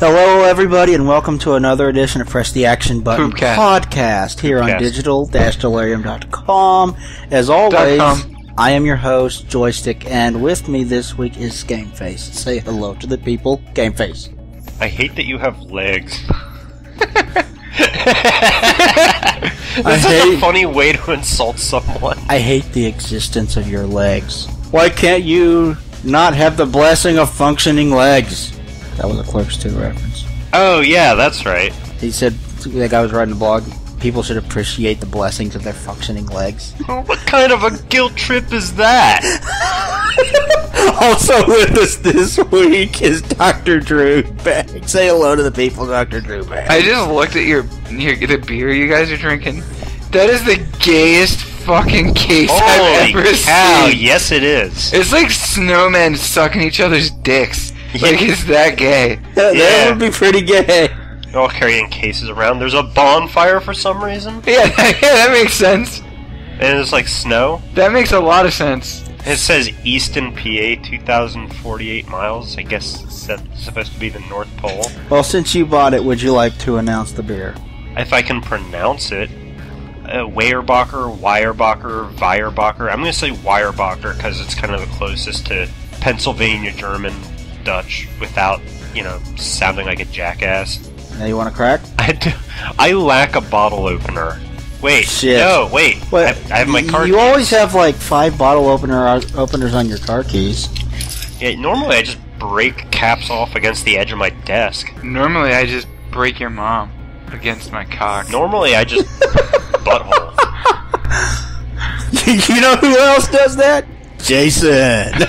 Hello, everybody, and welcome to another edition of Press the Action Button Poopcast. podcast here on Poopcast. digital-delirium.com. As always, com. I am your host, Joystick, and with me this week is Gameface. Say hello to the people, Gameface. I hate that you have legs. That's such hate- a funny way to insult someone. I hate the existence of your legs. Why can't you not have the blessing of functioning legs? That was a Clerks 2 reference. Oh yeah, that's right. He said, that guy was writing a blog, people should appreciate the blessings of their functioning legs. What kind of a guilt trip is that? Also with us this week is Dr. Drew Bag. Say hello to the people, Dr. Drew Bag. I just looked at your, your the beer you guys are drinking. That is the gayest fucking case I've Holy ever cow! seen. Yes, it is. It's like snowmen sucking each other's dicks. Like Yeah. it's that gay. that yeah. would be pretty gay. They're all carrying cases around. There's a bonfire for some reason, Yeah, yeah, that makes sense. and it's like snow. That makes a lot of sense. It says Easton, PA, 2,048 miles. I guess it's supposed to be the North Pole. Well, since you bought it, would you like to announce the beer? If I can pronounce it, uh, Weyerbacher, Weyerbacher, Weyerbacher. I'm going to say Weyerbacher because it's kind of the closest to Pennsylvania German Dutch without, you know, sounding like a jackass. Now you want to crack? I, do, I lack a bottle opener. Wait, Shit. no, wait. What? I, I have my car You keys. always have like five bottle opener uh, openers on your car keys. Yeah, normally I just break caps off against the edge of my desk. Normally, I just break your mom against my cock. Normally I just butthole. you know who else does that? Jason.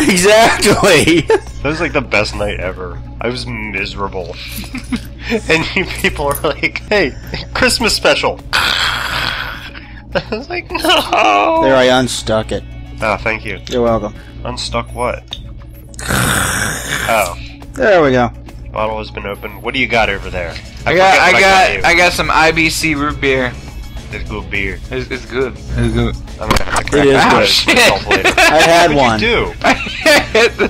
exactly. That was like the best night ever. I was miserable. and you people are like, hey, Christmas special. I was like, no. There, I unstuck it. Oh, thank you. You're welcome. Unstuck what? oh, There we go. bottle has been opened. What do you got over there? I got, I got. I got some IBC root beer. It's good beer. It's, it's good. It's good. I'm gonna have to crack is that good. myself. I had What'd one. you do? I hit the,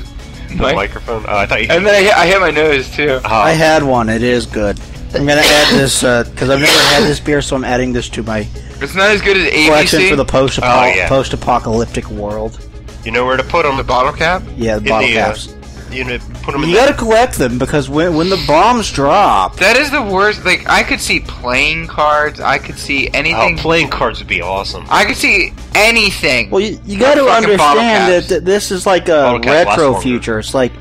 The mic. microphone? Oh, I thought you. and then I hit, I hit my nose too. Oh, I had one. It is good. I'm gonna add this because I've never had this beer, so I'm adding this to my It's not as good as ABC. collection for the post Oh, yeah. post apocalyptic world. you know where to put them. the bottle cap. Yeah, the bottle the, uh, caps. You know, put them You the gotta collect them because when when the bombs drop, That is the worst. Like I could see playing cards. I could see Oh, anything. playing cards would be awesome. I could see anything. well, you, you got to understand that, that this is like a Bottle cap lasts retro future. It's like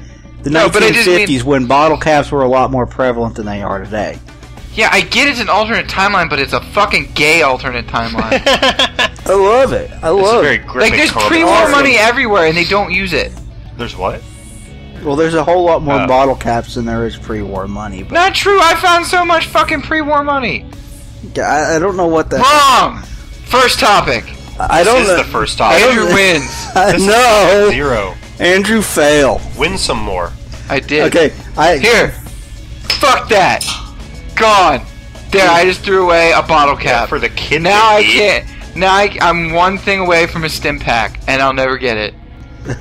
the No, but 1950s mean- when bottle caps were a lot more prevalent than they are today. yeah, I get it's an alternate timeline, but it's a fucking gay alternate timeline. I love it. I It's love very it. like there's pre-war Awesome. money everywhere, and they don't use it. There's what? Well, there's a whole lot more Oh. bottle caps than there is pre-war money. But Not true. I found so much fucking pre-war money. I, I don't know what the. Wrong. First topic. I This don't This is know. the first topic. Andrew wins. I This know. Zero. Andrew fail. Win some more. I did. Okay, I Here. Fuck that. Gone. There. I just threw away a bottle cap. For the kid now I eat. can't. Now I, I'm one thing away from a stim pack, and I'll never get it.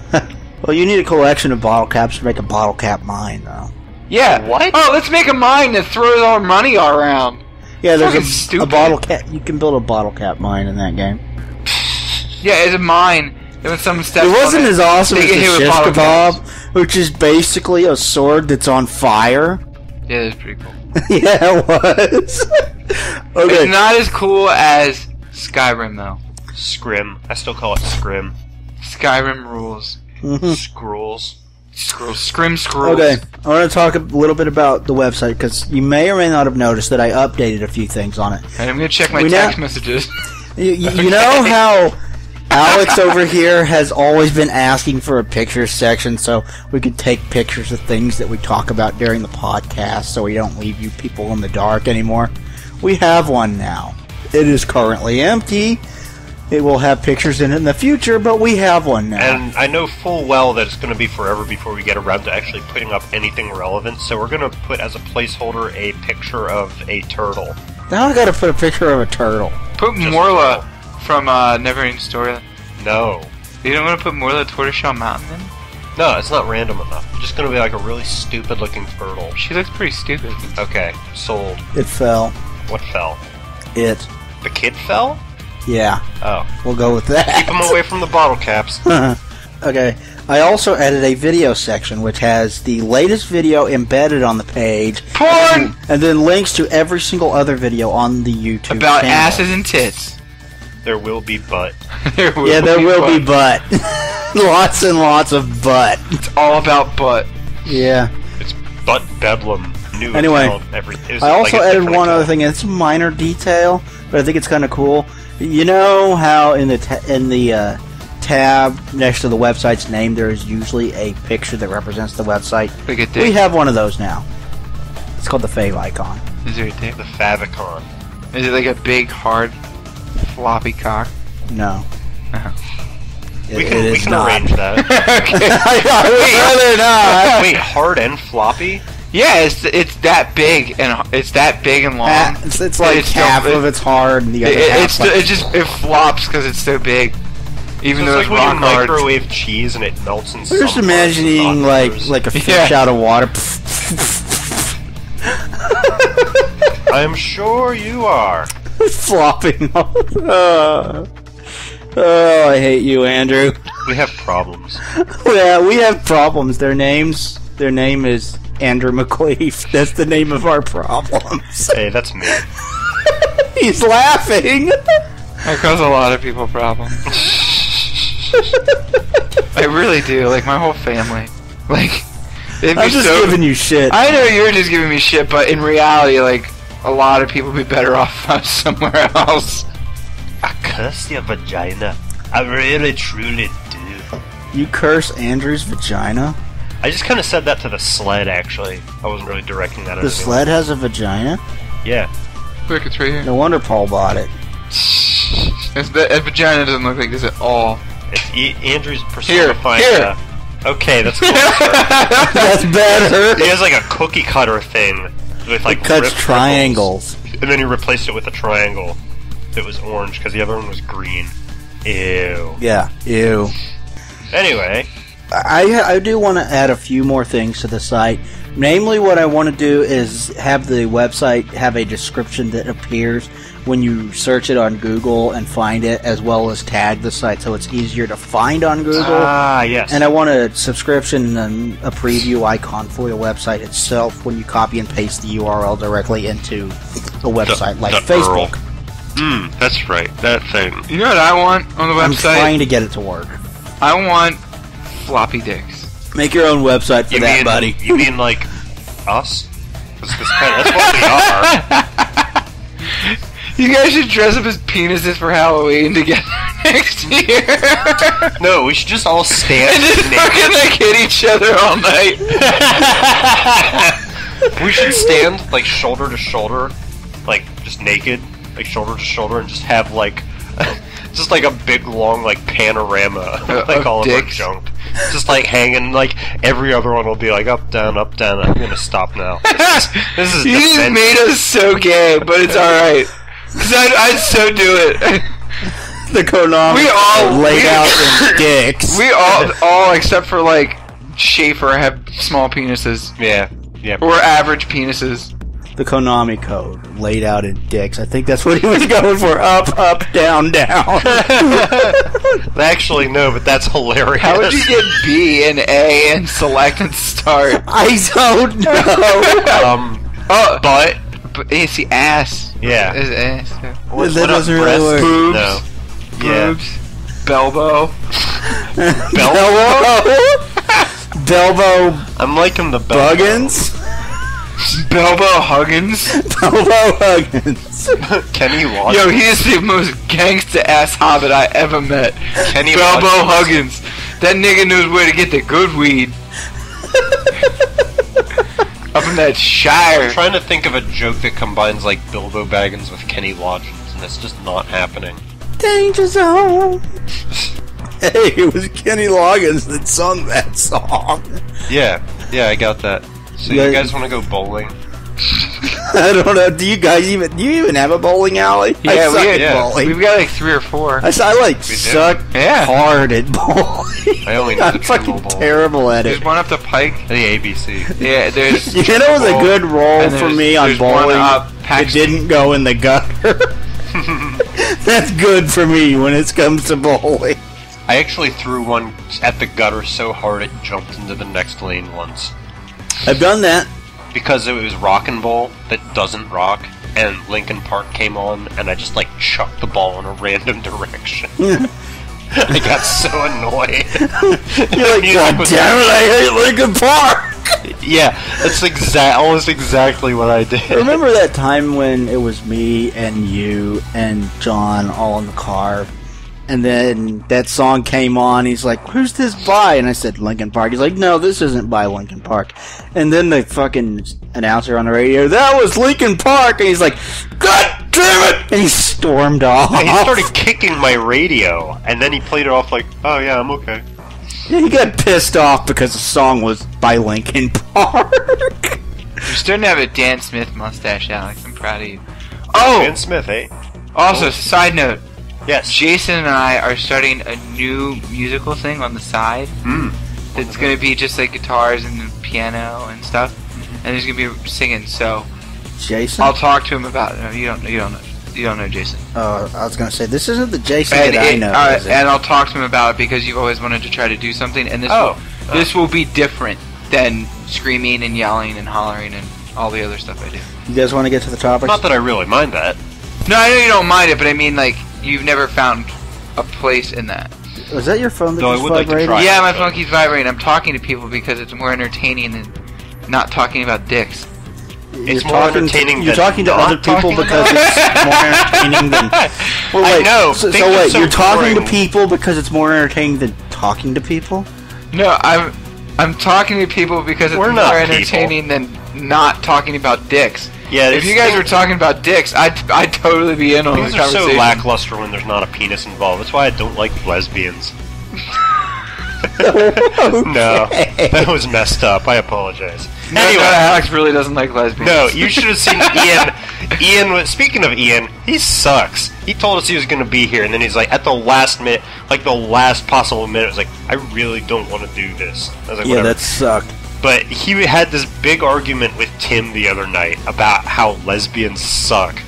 Well, you need a collection of bottle caps to make a bottle cap mine, though. Yeah. What? Oh, let's make a mine that throws our money around. Yeah, there's Fucking a, a stupid. bottle cap. You can build a bottle cap mine in that game. Yeah, it's a mine. And was some steps It wasn't as awesome they as get the shish bottle kebab, which is basically a sword that's on fire. Yeah, that's pretty cool. yeah, it was. okay, It's not as cool as Skyrim though. Scrim. I still call it scrim. Skyrim rules. Mhm. Scrolls. Scroll, scrim scrolls. Okay, I want to talk a little bit about the website because you may or may not have noticed that I updated a few things on it. And I'm gonna check my We now- text messages. You, you, you know how Alex over here has always been asking for a pictures section so we could take pictures of things that we talk about during the podcast so we don't leave you people in the dark anymore? We have one now. It is currently empty. It will have pictures in it in the future, but we have one now. And I know full well that it's going to be forever before we get around to actually putting up anything relevant, so we're going to put as a placeholder a picture of a turtle. now I gotta put a picture of a turtle. Put Just Morla from uh, Neverending Story. No. You don't want to put Morla Tortoiseshell Mountain in? No, it's not random enough. It's just gonna be like a really stupid looking turtle. She looks pretty stupid. Okay, sold. It fell. What fell? It. The kid fell? Yeah, Oh. we'll go with that. Keep them away from the bottle caps. okay. I also added a video section which has the latest video embedded on the page, Porn and then links to every single other video on the YouTube about channel. asses and tits. There will be butt. there will Yeah, there will be butt. butt. lots and lots of butt. It's all about butt. Yeah. It's butt bedlam. New Anyway, every. I also a added different one other thing. and It's a minor detail, but I think it's kind of cool. You know how in the in the uh, tab next to the website's name, there is usually a picture that represents the website. Like a We have one of those now. It's called the favicon. Is there a dick? The favicon. Is it like a big, hard, floppy cock? No. Uh-huh. It- We can we can not. arrange that. okay. I would rather not. Wait, hard and floppy? Yeah, it's it's that big and it's that big and long. Ha- It's, it's like It's half still- of it's hard and the It, other it, half it's like, it just it flops because it's so big. Even So though it's it's like when rock you hard. microwave cheese and it melts in I'm just parts, imagining not like others. like a fish Yeah. out of water. I'm sure you are. flopping. uh, oh, I hate you, Andrew. We have problems. Yeah, we have problems. Their names. Their name is Andrew McLeaf. That's the name of our problems. Hey, that's me. He's laughing. I causes a lot of people problems. I really do. Like my whole family. Like it'd I'm just so. giving you shit. I know you're just giving me shit, but in reality, like a lot of people would be better off somewhere else. I curse your vagina. I really, truly do. You curse Andrew's vagina. I just kind of said that to the sled, actually. I wasn't really directing that at The anyone. sled has a vagina. Yeah. Look, it's right here. No wonder Paul bought it. It's, that, that vagina doesn't look like this at all. It's e- Andrew's personifying here. uh, Okay, that's closer. That's better. he has like a cookie cutter thing with like It cuts rip- triangles. ripples. and then he replaced it with a triangle that was orange because the other one was green. Ew. Yeah. Ew. Anyway, I I do want to add a few more things to the site. Namely, what I want to do is have the website have a description that appears when you search it on Google and find it, as well as tag the site so it's easier to find on Google. ah yes, and I want a subscription and a preview icon for the website itself when you copy and paste the URL directly into a website like the Facebook. Mm, that's right, that thing. You know what I want on the website? I'm website? trying to get it to work. I want floppy dicks. Make your own website for You that, mean, buddy. You mean like us? kinda- that's what we are. You guys should dress up as penises for Halloween together next year. No, we should just all stand and just naked. fucking like hit each other all night. We should stand like shoulder to shoulder, like just naked, like shoulder to shoulder, and just have like, just like a big long like panorama, uh, like of all of our junk, just like hanging. Like every other one will be like up, down, up, down. I'm gonna stop now. This is, this is You just made us so gay, but it's alright. Cause I'd, I'd so do it. The Konami We all- laid we- out in dicks. We all, all except for like Schaefer, have small penises Yeah, yeah. or average penises. The Konami code laid out in dicks. I think that's what he was going for. Up, up, down, down. Actually, no, but that's hilarious. How would you get B and A and select and start? I don't know. um, Oh, but but it's the ass. yeah, Is ass. What- That what doesn't really work. Boobs. No. Yeah. Boobs. Belbo. Belbo? Belbo I'm liking the bell. Buggins? Belbo Huggins. Belbo Huggins. Kenny Loggins. Yo, he is the most gangsta ass hobbit I ever met. Kenny Belbo Loggins. Huggins. That nigga knows where to get the good weed. Up in that shire. I'm Shire. trying to think of a joke that combines like Bilbo Baggins with Kenny Loggins, and it's just not happening. Danger Zone. Hey, it was Kenny Loggins that sung that song. Yeah, yeah, I got that. So Yeah. you guys want to go bowling? I don't know. Do you guys even do you even have a bowling alley? I Yeah, suck we, at yeah. bowling. we've got like three or four. I like do. suck Yeah. hard at bowling. I only know I'm the fucking Trimble bowl. terrible at it. There's one up the pike. The ABC. Yeah, there's. You know, it was a good roll for me on bowling. up It didn't go in the gutter. That's good for me when it comes to bowling. I actually threw one at the gutter so hard it jumped into the next lane once. I've done that. Because it was Rock and Bowl that doesn't rock, and Linkin Park came on, and I just like chucked the ball in a random direction. I got so annoyed. You're like, God damn it, I hate Linkin Park. Yeah, that's exact, almost exactly what I did. Remember that time when it was me and you and John all in the car, and then that song came on. He's like, "Who's this by?" And I said, "Linkin Park." He's like, "No, this isn't by Linkin Park." And then the fucking announcer on the radio, "That was Linkin Park," and he's like, "God damn it!" And he stormed off. And he started kicking my radio, and then he played it off like, "Oh yeah, I'm okay." Yeah, he got pissed off because the song was by Linkin Park. You're starting to have a Dan Smith mustache, Alex. I'm proud of you. Oh, Dan Smith, eh? also, side note. Yes. Jason and I are starting a new musical thing on the side. Mm. It's going to be just like guitars and piano and stuff, and there's going to be singing. So Jason. I'll talk to him about it. No, you don't. You don't know. You don't know Jason. Uh, I was gonna say this isn't the Jason And, that I know. uh, and I'll talk to him about it because you've always wanted to try to do something, and this Oh. will, this will be different than screaming and yelling and hollering and all the other stuff I do. you guys want to get to the topic? Not that I really mind that. No, I know you don't mind it, but I mean like you've never found a place in that. Was that your phone that Though I would like to vibrated? try. yeah, my phone keeps vibrating. I'm talking to people because it's more entertaining than not talking about dicks. It's you're more talking entertaining To, you're than talking to not other people talking because it's more entertaining than. Well, I wait, know, So, things so are wait, so you're talking boring. to people because it's more entertaining than talking to people. No, I'm I'm talking to people because it's We're more not entertaining than not talking about dicks. Yeah, If you guys were talking about dicks, I'd I'd totally be in on the Things are so conversation. lackluster when there's not a penis involved. That's why I don't like lesbians. No, that was messed up. I apologize. No, Anyway, no, Alex really doesn't like lesbians. no, you should have seen Ian. Ian, was- speaking of Ian, he sucks. He told us he was going to be here, and then he's like, at the last minute, like the last possible minute, was like, I really don't want to do this. I was like, Yeah, whatever. that sucked. But he had this big argument with Tim the other night about how lesbians suck.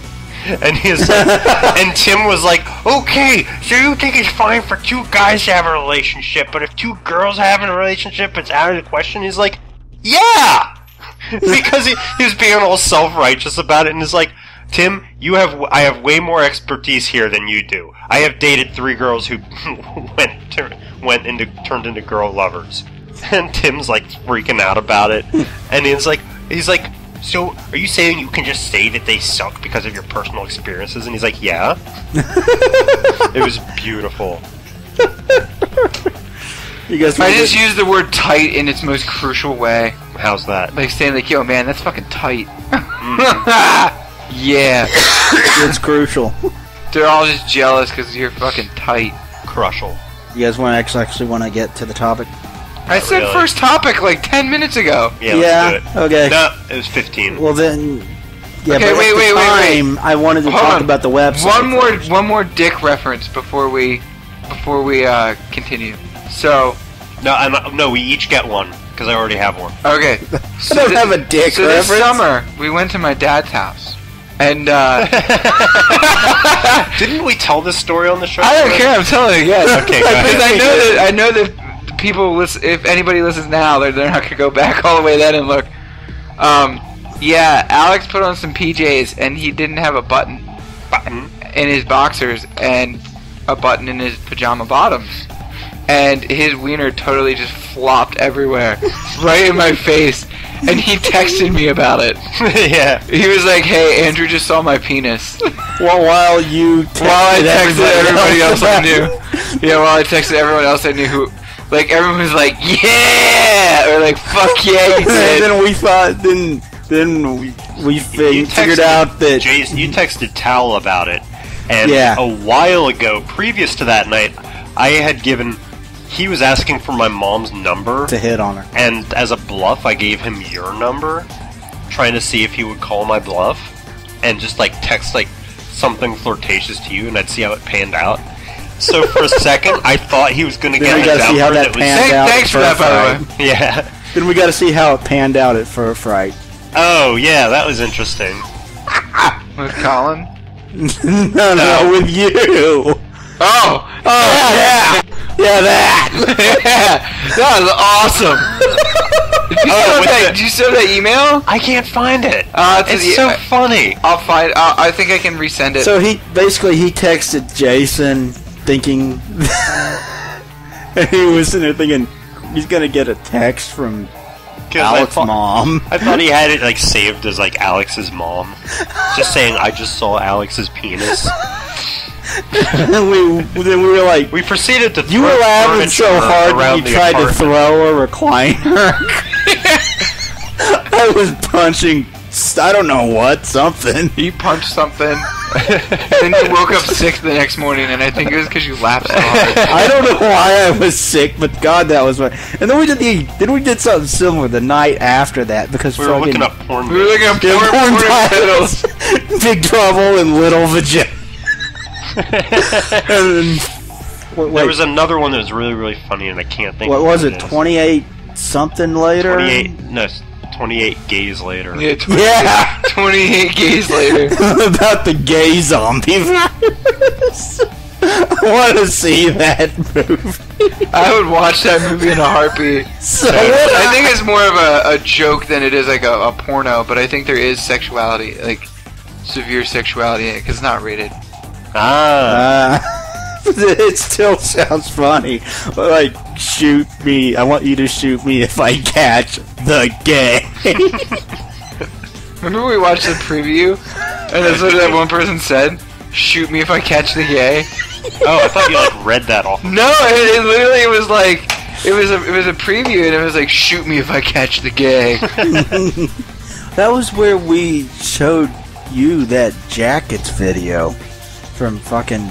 And he's like, and Tim was like, "Okay, so you think it's fine for two guys to have a relationship, but if two girls have a relationship, it's out of the question." He's like, "Yeah," because he, he was being all self-righteous about it, and he's like, "Tim, you have I have way more expertise here than you do. I have dated three girls who went to, went into turned into girl lovers." And Tim's like freaking out about it, and he's like, he's like, so are you saying you can just say that they suck because of your personal experiences? And he's like, yeah. it was beautiful. You guys. I just get- use the word tight in its most crucial way, How's that? like saying like, "Yo, man, that's fucking tight." Mm-hmm. yeah, it's crucial. they're all just jealous because you're fucking tight. Crushal. You guys want to actually, actually want to get to the topic? I said really. first topic like ten minutes ago. Yeah, let's do it. Okay. No, it was 15. Well then. Yeah, Okay, but wait, at the wait, wait, wait. I wanted to Hold talk on. about the website. One more, first. one more dick reference before we, before we uh, continue. So, No, I'm, no, we each get one because I already have one. okay. I don't have a dick So reference. this summer we went to my dad's house, and uh, Didn't we tell this story on the show? I don't care. I'm telling you, yes. Okay, go ahead. Because I know that I know that the people listen. If anybody listens now, they're, they're not gonna go back all the way then and look. Um, yeah, Alex put on some PJs and he didn't have a button Button. in his boxers and a button in his pajama bottoms. And his wiener totally just flopped everywhere, right in my face. And he texted me about it. yeah. He was like, "Hey, Andrew just saw my penis." Well, while you texted while I texted everybody else I knew. Yeah, while I texted everyone else I knew who, like everyone was like, "Yeah," or like, "Fuck yeah, you and did." then we thought, then then we we You figured texted- out that Jason, you texted Tal about it, and Yeah. a while ago, previous to that night, I had given. He was asking for my mom's number, to hit on her. and as a bluff, I gave him your number, trying to see if he would call my bluff and just like text like something flirtatious to you, and I'd see how it panned out. So for a second, I thought he was going to Then get we a gotta see how jumper that panned Thank- out. thanks for that, by the Fright. way. Yeah. Then we got to see how it panned out at Fur Fright. Oh yeah, that was interesting. With Colin. no, no, with you. Oh! Oh yeah, yeah, that. yeah, that was awesome! Did you, Oh, still have with that, the- did you still have that email? I can't find it. Uh, it's it's the- so I- funny. I'll find. Uh, I think I can resend it. So he basically he texted Jason thinking, and he was sitting there thinking he's gonna get a text from Alex's mom. I thought he had it like saved as like Alex's mom, just saying I just saw Alex's penis. and we then we were like, We proceeded to you were laughing so hard when you tried to throw a recliner. I was punching. I don't know what something. He punched something, then you woke up sick the next morning, and I think it was because you laughed so hard. I don't know why I was sick, but God, that was fun. And then we did the then we did something similar the night after that because We were fucking looking up porn. We were looking at Yeah, porn, porn porn titles. Big Trouble and Little Vagina. and, wait, There was another one that was really really funny, and I can't think. what of was it it? is. Twenty eight something later. Twenty-eight. No, twenty-eight gays later. Yeah, 20, Yeah. 28 gays later. about the gay zombie virus. I want to see that movie. I would watch that movie in a heartbeat. So I think it's more of a, a joke than it is like a, a porno, but I think there is sexuality, like severe sexuality in it, because it's not rated. Ah. Uh, it still sounds funny. But like, shoot me. I want you to shoot me if I catch the gay. Remember we watched the preview, and that's what that one person said? Shoot me if I catch the gay. oh, I thought you like read that off. No, it, it literally was like it was a it was a preview, and it was like shoot me if I catch the gay. that was where we showed you that jackets video from fucking.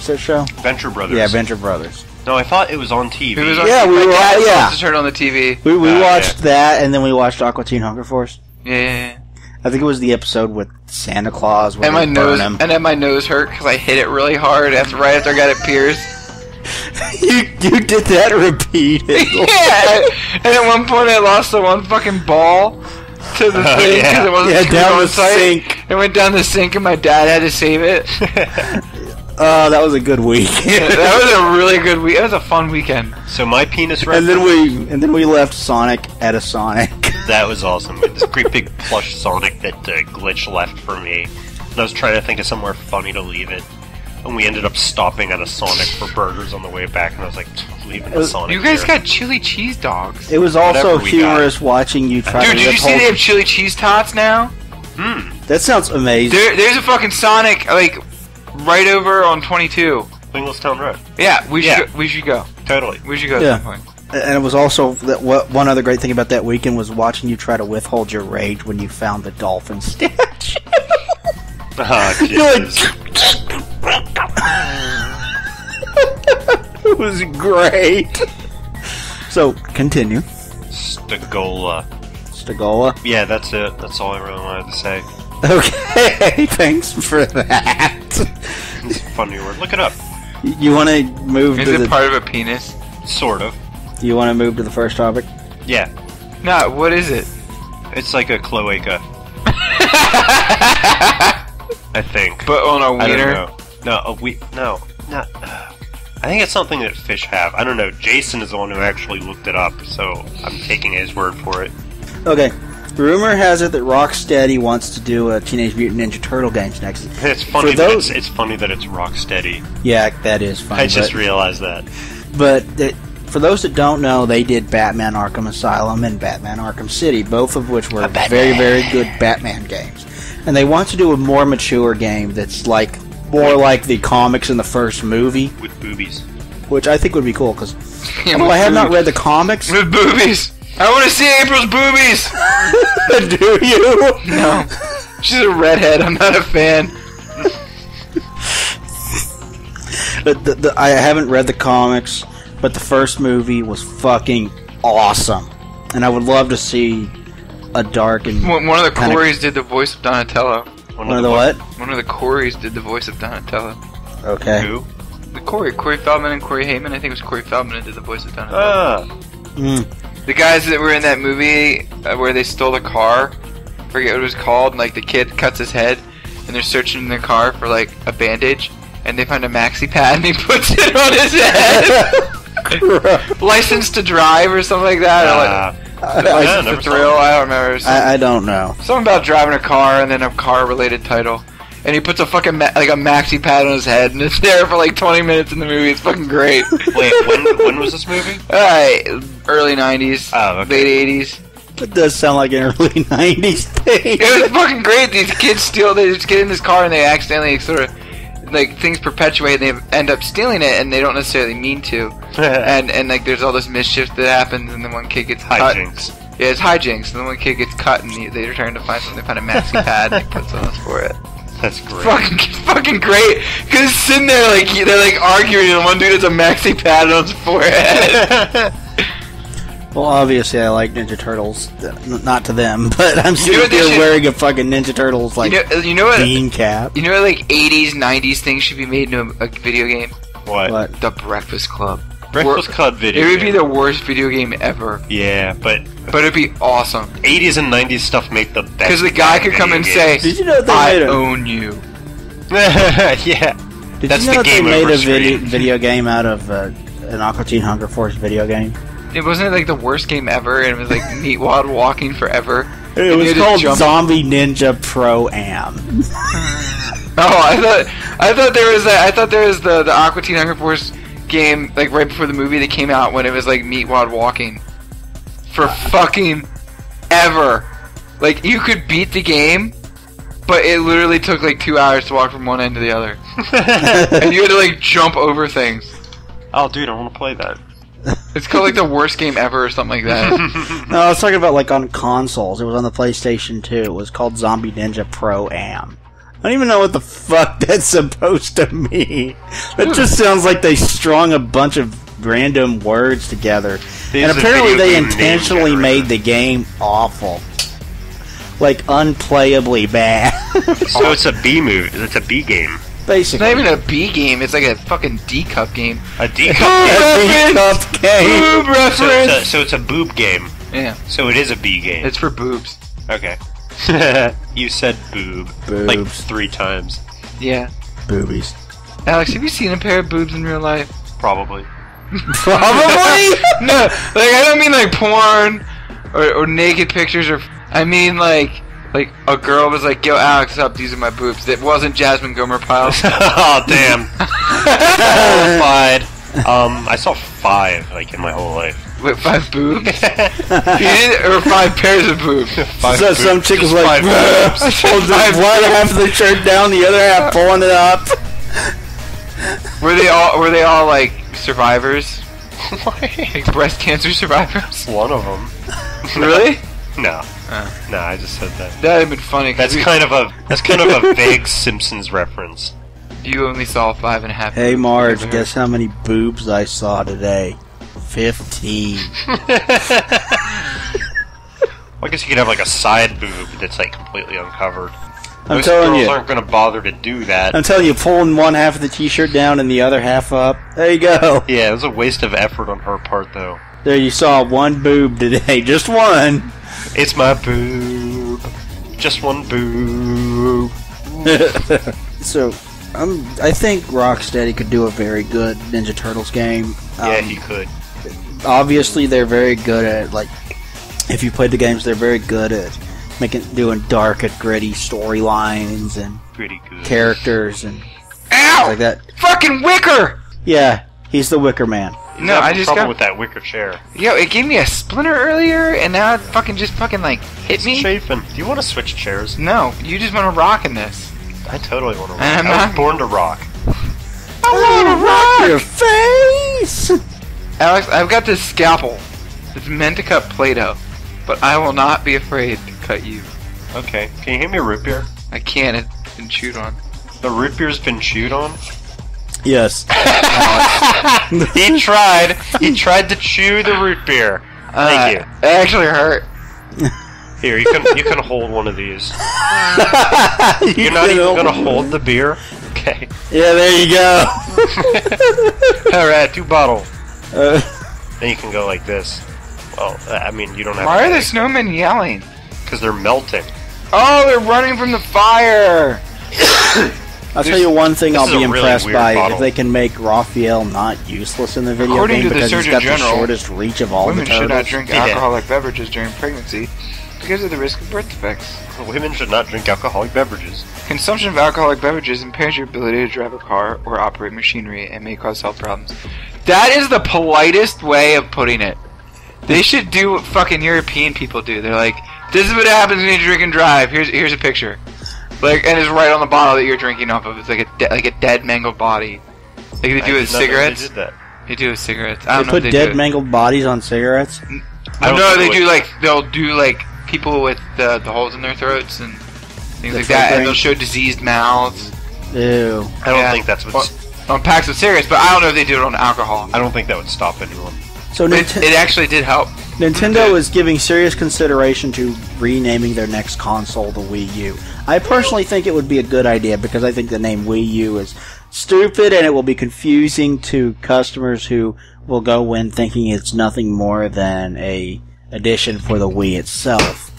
What's that show? Venture Brothers. Yeah, Venture Brothers. No, I thought it was on TV. It was on Yeah, we my were- dad yeah. Just heard on the TV. We, we Uh, watched that, and then we watched Aqua Teen Hunger Force. Yeah, yeah, yeah. I think it was the episode with Santa Claus. And my nose him. and then my nose hurt because I hit it really hard after right after I got it pierced. you you did that repeatedly. yeah, and at one point I lost the one fucking ball to the Oh, thing yeah. because it wasn't Yeah, down on the tight. sink. It went down the sink, and my dad had to save it. Oh, that was a good week. that was a really good week. That was a fun weekend. so my penis and then we and then we left Sonic at a Sonic. That was awesome. This great big plush Sonic that uh, Glitch left for me. And I was trying to think of somewhere funny to leave it. And we ended up stopping at a Sonic for burgers on the way back, and I was like, leaving the was- Sonic. You guys here. got chili cheese dogs. It was also Whatever we humorous watching you try Dude, to did you see withhold- they have chili cheese tots now? Hmm. That sounds amazing. There, there's a fucking Sonic like right over on 22. Linglestown Road. Yeah, we should Yeah. Go, we should go. Totally. We should go at Yeah. some point. And it was also that what one other great thing about that weekend was watching you try to withhold your rage when you found the dolphin statue. Ah, You're Jesus. it was great. So continue, Stagola. Stagola. Yeah, that's it. That's all I really wanted to say. Okay, thanks for that. Funny word. Look it up. You want to move Is to it the? part of a penis? Sort of. Do you want to move to the first topic? Yeah. No, what is it? It's like a cloaca, I think. But on a I don't wiener. No, a we no, not. Uh, I think it's something that fish have. I don't know. Jason is the one who actually looked it up, so I'm taking his word for it. Okay. Rumor has it that Rocksteady wants to do a Teenage Mutant Ninja Turtle games next. It's funny For that those- it's, it's funny that it's Rocksteady. Yeah, that is funny. I just but- realized that. But that, for those that don't know, they did Batman Arkham Asylum and Batman Arkham City, both of which were very, very good Batman games. And they want to do a more mature game that's like more like the comics in the first movie, with boobies. which I think would be cool because Yeah, although I have not read the comics. With boobies. I want to see April's boobies. do you? No, she's a redhead. I'm not a fan. But the, the, I haven't read the comics, but the first movie was fucking awesome, and I would love to see a dark and One one of the Kinda- Coreys did the voice of Donatello. one of the what? One of the Coreys did the voice of Donatello. Okay. Who? The Corey, Corey Feldman and Corey Haim. I think it was Corey Feldman that did the voice of Donatello. Ah, Mm. The guys that were in that movie uh, where they stole the car, forget what it was called. And, like the kid cuts his head, and they're searching in their car for like a bandage, and they find a maxi pad, and he puts it on his head. License to drive or something like that. or, like, ah, I, License to thrill. I don't remember. I, I don't know. Something about driving a car and then a car related title. And he puts a fucking ma- like a maxi pad on his head and it's there for like 20 minutes in the movie. It's fucking great. Wait, when when was this movie? Alright, early 90s, Oh, okay. late 80s. It does sound like an early '90s thing. It was fucking great. These kids steal, they just get in this car and they accidentally sort of, like, things perpetuate and they end up stealing it and they don't necessarily mean to. And, and like, there's all this mischief that happens and then one kid gets cut. Hijinks. Yeah, it's hijinks. And then one kid gets cut and he, they're trying to find something. They find a maxi pad and he puts on us for it. That's great. fucking fucking great because sitting there like they're like arguing and one dude has a maxi pad on his forehead Well, obviously, I like Ninja Turtles. Not to them, but I'm sitting what they here should- wearing a fucking Ninja Turtles like you know you know what bean cap. you know what like 80s 90s things should be made into a, a video game what? What? the breakfast club Breakfast Wor- Club video. it would be game. the worst video game ever Yeah, but but it'd be awesome 80s and 90s stuff make the best. because the guy could come and video say Did you know they I made a- own you yeah. Did That's you know the that they made a video, video game out of uh, an Aqua Teen Hunger Force video game? it wasn't like the worst game ever and it was like Meatwad walking forever It was you had to called Zombie Ninja Pro Am. Oh, I thought I thought there was a, I thought there was the the Aqua Teen Hunger Force game like right before the movie that came out when it was like Meatwad walking for fucking ever. Like you could beat the game, but it literally took like two hours to walk from one end to the other, and you had to like jump over things. oh, dude, I want to play that. It's called like the worst game ever or something like that. No, I was talking about like on consoles. It was on the PlayStation 2. It was called Zombie Ninja Pro Am. I don't even know what the fuck that's supposed to mean. That hmm. just sounds like they strung a bunch of random words together. These and apparently they intentionally made the game awful. Like unplayably bad. So it's a B movie. It's a B game. it's Basically. not even a B game. It's like a fucking D cup game. A D A reference! beat-up game. Boob so, it's a, reference. so it's a boob game. Yeah, So it is a B game. it's for boobs. okay. you said boob like Boobs. three times, Yeah. Boobies. Alex, have you seen a pair of boobs in real life? probably. Probably? no, like I don't mean like porn or, or naked pictures or I mean like like a girl was like, "Yo, Alex, up? These are my boobs." That wasn't Jasmine Gomer Pyle. oh damn! Horrified. Um, I saw five like in my whole life. With five boobs, You did- or five pairs of boobs. Five so boobs, some chick was like, five boobs. pulls the one half of the shirt down, the other half pulling it up. Were they all? Were they all like survivors? Like breast cancer survivors? One of them. Really? No, Oh. no, I just said that. That'd have been funny. 'cause That's we- kind of a that's kind of a vague Simpsons reference. you only saw five and a half. Hey. Marge, guess how many boobs I saw today? Fifteen. Well, I guess you could have like a side boob that's like completely uncovered. I'm Most telling girls you. aren't going to bother to do that. I'm telling you, pulling one half of the t-shirt down and the other half up. There you go. yeah, it was a waste of effort on her part, though. There you saw one boob today, just one. It's my boob, just one boob. so, um, I think Rocksteady could do a very good Ninja Turtles game. Um, yeah, he could. Obviously they're very good at like if you played the games they're very good at making doing dark and gritty storylines and Pretty good. characters and Ow! like that Fucking wicker! yeah he's the wicker man He's No, I just trouble got- with that wicker chair. Yo, it gave me a splinter earlier, and now it fucking just fucking like hit It's me. chafing. Do you want to switch chairs? No, you just want to rock in this. I totally want to rock. I'm I was not- born to rock. I want to oh, rock your face Alex, I've got this scalpel. It's meant to cut Play-Doh, but I will not be afraid to cut you. Okay, can you hand me a root beer? I can't. It's been chewed on. The root beer's been chewed on. yes he tried. He tried to chew the root beer. Thank Uh, you. It actually hurt. Here, you can you can hold one of these. You You're not even hold- gonna hold the beer. Okay. Yeah, there you go. All right, two bottle. Uh, Then you can go like this. Well, I mean, you don't have. Why are the snowmen yelling? Because they're melting. Oh, they're running from the fire. I'll tell you one thing I'll be a really impressed by bottle. if they can make Raphael not useless in the video According game because he's got General, the shortest reach of all Women the should not turtles. drink Yeah. alcoholic beverages during pregnancy because of the risk of birth defects. Women should not drink alcoholic beverages. Consumption of alcoholic beverages impairs your ability to drive a car or operate machinery and may cause health problems. That is the politest way of putting it. They should do what fucking European people do. They're like, "This is what happens when you drink and drive." Here's here's a picture, like, and it's right on the bottle that you're drinking off of. It's like a de- like a dead mangled body. Like they I do with did not know cigarettes. They did that. They do with cigarettes. I They don't know put they dead do mangled bodies on cigarettes. I don't know they do like they'll do like people with the, the holes in their throats and things The like that, filtering. and they'll show diseased mouths Ew. I don't Yeah. think that's what's. On packs of cigarettes. But I don't know if they do it on alcohol. I don't think that would stop anyone. So It, it actually did help. Nintendo is giving serious consideration to renaming their next console the Wii U. I personally think it would be a good idea because I think the name Wii U is stupid and it will be confusing to customers who will go in thinking it's nothing more than a addition for the Wii itself.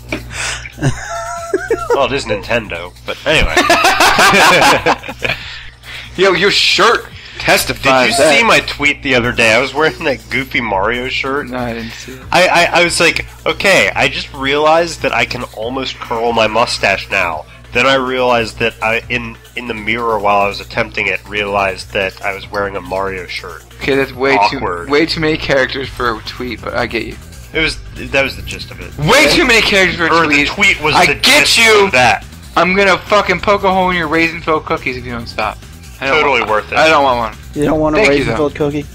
Well, it is Nintendo, but anyway. Yo, your shirt testifies. Did you that. see my tweet the other day? I was wearing that Goofy Mario shirt. No, I didn't see it. I, I, I was like, okay, I just realized that I can almost curl my mustache now. Then I realized that I, in in the mirror while I was attempting it, realized that I was wearing a Mario shirt. Okay, that's way Awkward. too way too many characters for a tweet. But I get you. It was that was the gist of it. Way too many characters for a Or tweet. the tweet was I get you. that. I'm gonna fucking poke a hole in your raisin filled cookies if you don't stop. I Totally worth it. I don't want one. You don't want a Thank you, raisin filled cookie?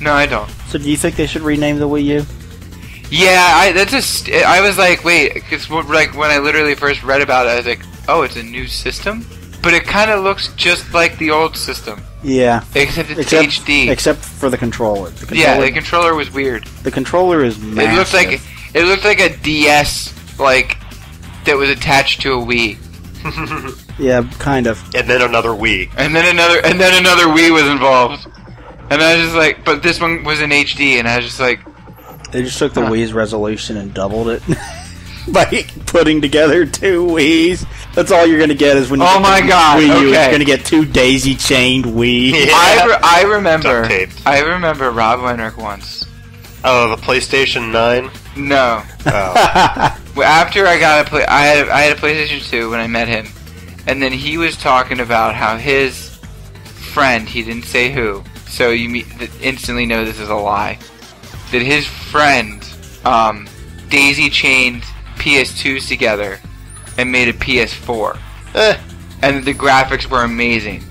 No, I don't. So do you think they should rename the Wii U? Yeah, I that's just I was like, wait, because like when I literally first read about it, I was like, oh, it's a new system, but it kind of looks just like the old system, Yeah. except it's Except, HD. except for the controller. The controller, yeah, the controller was weird. the controller is massive. It looked like it looked like a DS like that was attached to a Wii, Yeah, kind of. and then another Wii. and then another and then another Wii was involved, and I was just like, but this one was in HD, and I was just like, They just took the Huh. Wii's resolution and doubled it by putting together two Wii's. That's all you're gonna get is when. You oh my god! Wii U, okay. You're gonna get two daisy chained Wii. Yeah. I, re- I remember I remember Rob Wenrick once. Oh, the PlayStation Nine. No, Oh, after I got a play, I had I had a PlayStation 2 when I met him, and then he was talking about how his friend, he didn't say who, so you me- th- instantly know this is a lie. That his friend um, daisy chained PS2s together and made a PS4, eh. and the graphics were amazing.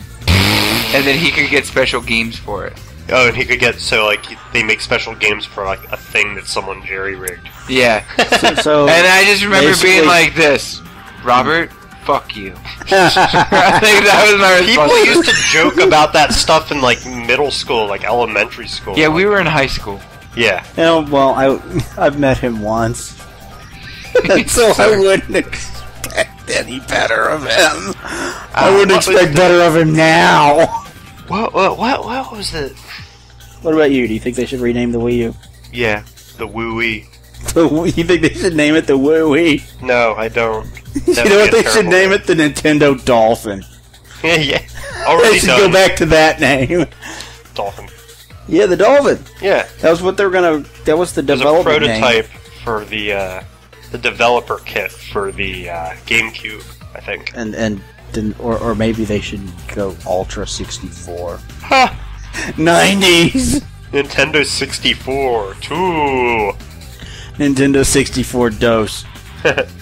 And then he could get special games for it. Oh, and he could get so like they make special games for like a thing that someone jerry rigged. Yeah. So, so And I just remember being like this, Robert, fuck you. I think that was my People used to joke about that stuff in like middle school, like elementary school. Yeah, we were in high school. Yeah, you know, well, I I've met him once, so I wouldn't expect any better of him. I Uh, wouldn't expect the- better of him now. What what what what was the? What about you? Do you think they should rename the Wii U? Yeah, the woo wee. The, you think they should name it the Wii Wii? No, I don't. You know what they should name it? The Nintendo Dolphin. Yeah, yeah. They should done. go back to that name. Dolphin. Yeah, the Dolphin. Yeah, That was what they were gonna. That was the development name. prototype for the uh, the developer kit for the uh, GameCube. I think. and and then or or maybe they should go Ultra sixty four. Ha! Nineties Nintendo 64 two. Nintendo sixty four dose.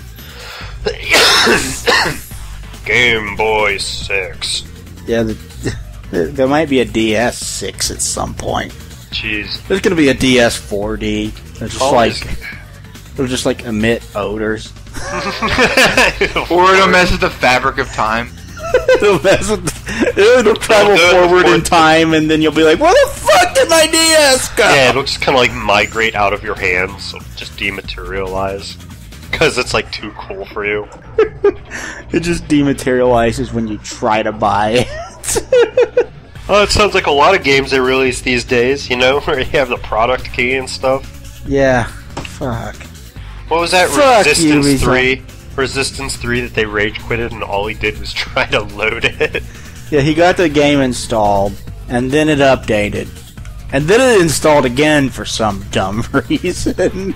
Game Boy Six. Yeah, the, there might be a DS six at some point. Jeez. There's gonna be a DS four D. It's just Always. like it'll just like emit odors. Or it'll mess with the fabric of time. it'll mess with. It'll travel It'll do it forward in time, and then you'll be like, "Where the fuck did my DS go?" Yeah, it'll just kind of like migrate out of your hands, so just dematerialize. because it's like too cool for you. It just dematerializes when you try to buy it. Oh, it sounds like a lot of games they release these days. You know, where you have the product key and stuff. yeah. Fuck. What was that? Fuck Resistance Ubisoft. three. Resistance three that they rage quitted and all he did was try to load it. Yeah, he got the game installed, and then it updated. And then it installed again for some dumb reason.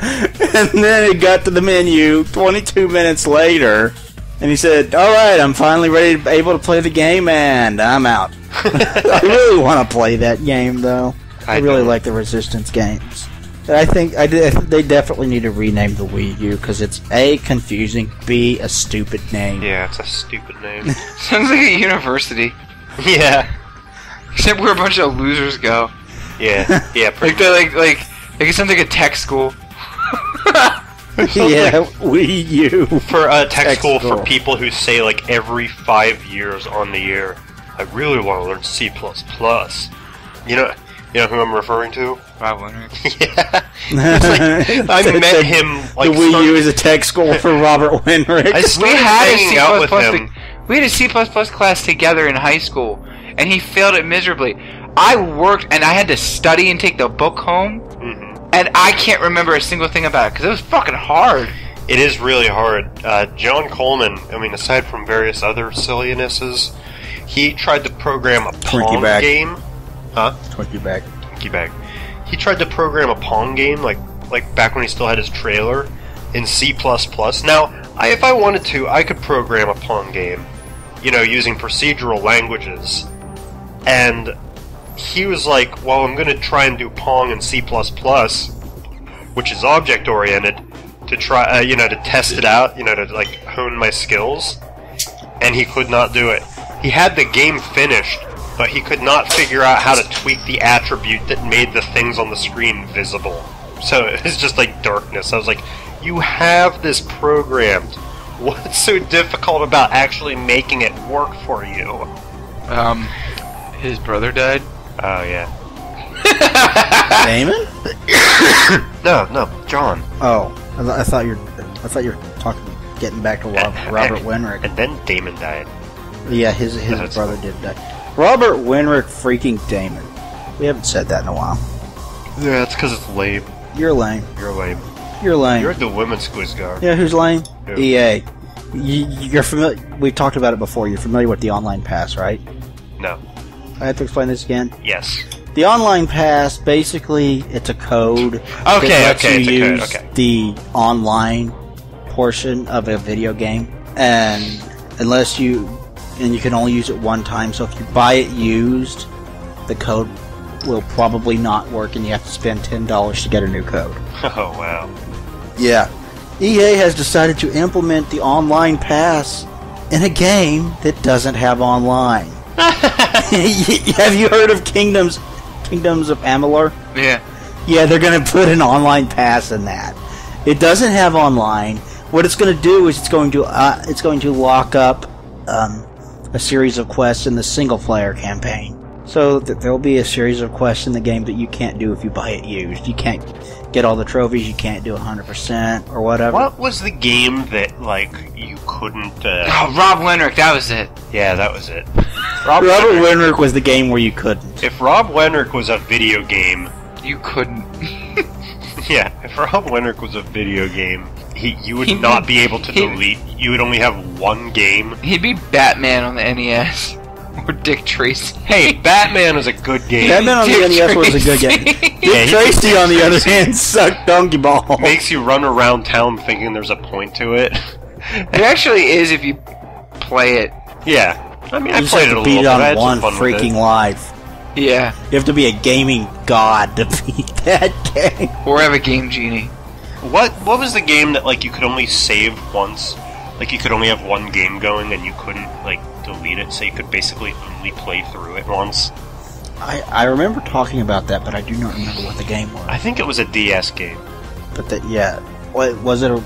and then it got to the menu 22 minutes later, and he said, Alright, I'm finally ready to be able to play the game, and I'm out. I really want to play that game, though. I, I really don't. like the Resistance games. But I think I did, they definitely need to rename the Wii U because it's A, confusing, B, a stupid name. yeah, it's a stupid name. Sounds like a university. yeah, Except where a bunch of losers go. yeah, yeah. Pretty Like they're like like like it sounds like a tech school. yeah, Wii U. for a tech, Tech school, school. for people who say like every five years on the year, I really want to learn C plus plus. You know, you know who I'm referring to? Wow, Leonard. yeah, I met the- him like the Wii some- U is a tech school for Robert Winrick. I We had a hanging C out with plus him. we had a C plus plus class together in high school, and he failed it miserably. I worked and I had to study and take the book home. And I can't remember a single thing about it because it was fucking hard. It is really hard. Uh, John Coleman, I mean, aside from various other sillinesses, he tried to program a Twinkie Pong bag. game. Huh? Twinkie bag. Twinkie bag. He tried to program a Pong game, like like back when he still had his trailer, in C++. Now, I, if I wanted to, I could program a Pong game, you know, using procedural languages. And he was like, well, I'm going to try and do Pong in C++, which is object-oriented, to try, uh, you know, to test it out, you know, to like hone my skills. And he could not do it. He had the game finished, but he could not figure out how to tweak the attribute that made the things on the screen visible. So it was just like darkness. I was like, you have this programmed. What's so difficult about actually making it work for you? Um, his brother died. Oh yeah. Damon? No, no, John. Oh, I, th- I thought you were. I thought you were talking, getting back to Rob, Robert Winrick. And then Damon died. Yeah, his his That's- brother did die. Robert Winrick, freaking Damon. We haven't said that in a while. Yeah, it's because it's lame. You're lame. You're lame. You're lame. You're the women's quiz guy. yeah, who's lame? Who? EA. You, you're familiar. We've talked about it before. You're familiar with the online pass, right? No. I have to explain this again. Yes. The online pass, basically, it's a code. that Okay, lets okay, you it's a code, use okay. The online portion of a video game, and unless you, and you can only use it one time. So if you buy it used, the code will probably not work, and you have to spend ten dollars to get a new code. Oh wow. Yeah. EA has decided to implement the online pass in a game that doesn't have online. have you heard of Kingdoms Kingdoms of Amalur? Yeah. Yeah, they're going to put an online pass in that. It doesn't have online. What it's going to do is it's going to uh, it's going to lock up um, a series of quests in the single player campaign. So th- there'll be a series of quests in the game that you can't do if you buy it used. You can't get all the trophies. You can't do 100% or whatever. What was the game that like you couldn't? Uh, Oh, Rob Wenrick, that was it. yeah, that was it. Rob Robert Wenrick- Winrick was the game where you couldn't. If Rob Wenrick was a video game, You couldn't. yeah, if Rob Wenrick was a video game, he you would He- not be able to delete. You would only have one game. He'd be Batman on the NES. Or Dick Tracy. Hey, Batman was a good game. Batman on the Dick NES was a good game. Dick Yeah, he- Tracy, on the other hand, sucked donkey ball. Makes you run around town thinking there's a point to it. It actually is if you play it. yeah, I mean, I You just played have it a to little beat bit. it I on had one some fun with freaking life. Yeah. You have to be a gaming god to beat that game. Or have a Game Genie. What What was the game that like you could only save once? Like you could only have one game going and you couldn't like delete it, so you could basically only play through it once. I, I remember talking about that, but I do not remember what the game was. I think it was a DS game. But that, yeah, what was it? A,